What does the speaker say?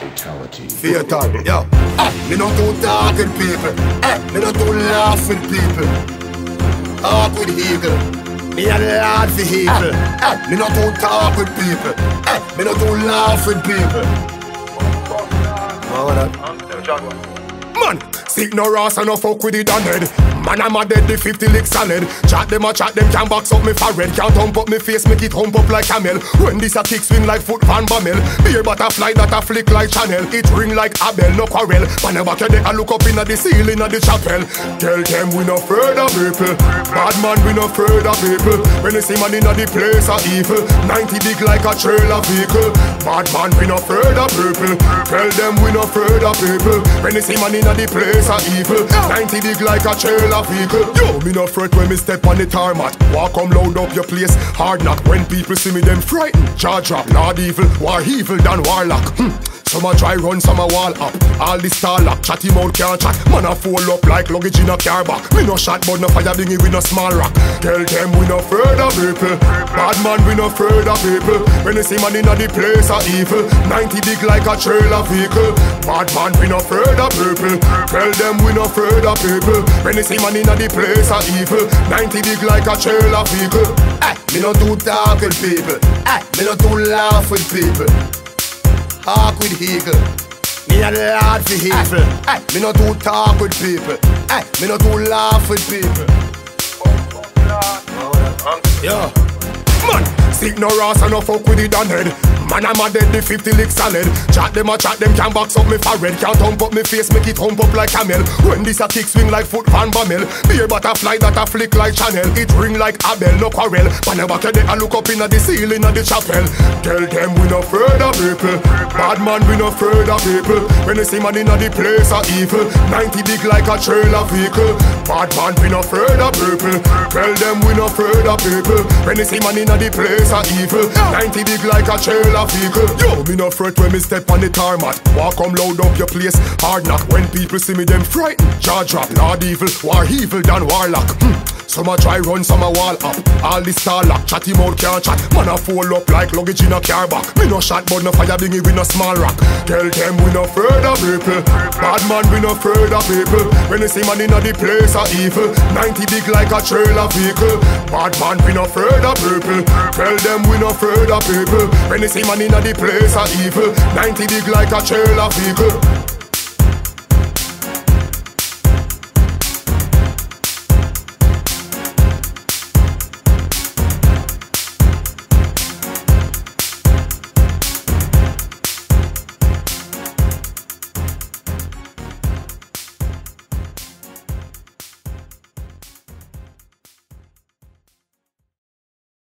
Fatality. Fatal, yo. Eh, me not too talk with people. Eh, me not too laugh with people. Talk with eagle. Me a lad for evil. Eh, me not too talk with people. Eh, me not too laugh with people. Man, sick no ass and no fuck with it on head. Man, I'm a dead, the 50 lick solid. Chat them a chat them, can box up me forehead. Can't hump up me face, make it hump up like camel. When this a kick swing like foot van Bammel. Beer butterfly that a flick like channel. It ring like Abel, no quarrel. Man, a back I look up in the ceiling of the chapel. Tell them we no further people. Bad man, we no further people. When they see man in the place of evil. 90 big like a trailer vehicle. Bad man, we no further people. Tell them we no further people. When they see man in the place of evil. 90 big like a trailer a vehicle. Yo, me no fret when me step on the tarmac. Walk come load up your place, hard knock. When people see me, them frightened. Jaw drop, not evil, war evil than warlock. Hm. Some a try run, some a wall up. All this star lock, chatty mouth can't chat. Man a fold up like luggage in a car back. Me no shot, but no fire bingy with no small rock. Tell them we no afraid of people. Bad man, we no afraid of people. When they see man in a the place of evil, 90 big like a trailer vehicle. Bad man, we no afraid of people. Tell them we no afraid of people. When they see man in a the place of evil, 90 big like a trailer vehicle. Eh, me no too talk with people. Eh, me no too laugh with people. Talk with eagle. Me a lad for evil. Me no too talk with people. Me no too laugh with people. Yeah. Man, sick no and no fuck with it on head. Man, I'm a dead, the 50 lick solid. Chat them a chat them, can box up me forehead. Can't hump up me face, make it hump up like camel. When this a kick swing like foot van be a butterfly that a flick like channel. It ring like Abel, no quarrel. Man, a back a look up in the ceiling of the chapel. Tell them we no further people. Bad man, we no further people. When they see man in the place of evil. 90 big like a trailer vehicle. Bad man, we no further people. Tell them we no further people. When they see man in the place of evil. 90 big like a trailer a vehicle. Yo, me no fret when me step on the tarmac. Walk come load up your place, hard knock. When people see me, them frightened. Jaw drop, Lord evil, war evil than warlock. Hm. Some a try run, some a wall up. All this star lock, chatty mouth can't chat. Man a fold up like luggage in a car back. Me no shot, but no fire bingy with no small rock. Tell them we no further people. Bad man, we no further people. When they see man in the place of evil, 90 big like a trailer vehicle. Bad man, we no further people. Tell them we no further people. When they see man in the place of evil, 90 big like a trailer vehicle.